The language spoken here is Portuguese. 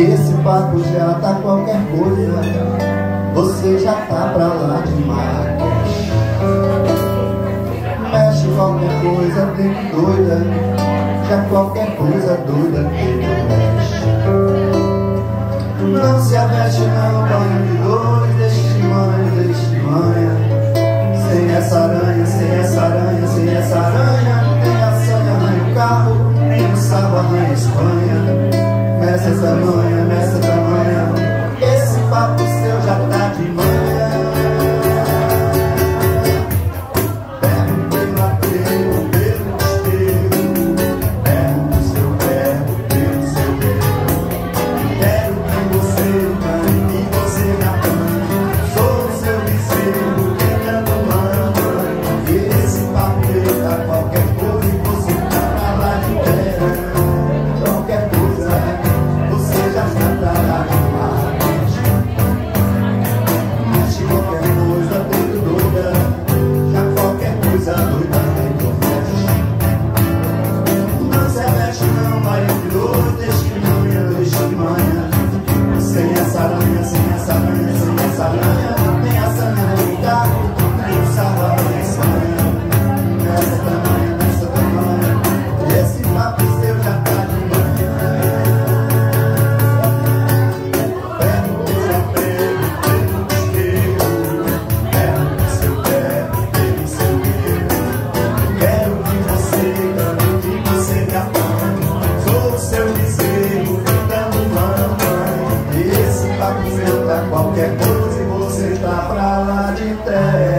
Esse papo já tá qualquer coisa. Você já tá pra lá de Marrakech. Mexe qualquer coisa, tem doida. Já qualquer coisa doida tem mexe Não se aveste não, I'm moon, as Lord, pra lá de terra.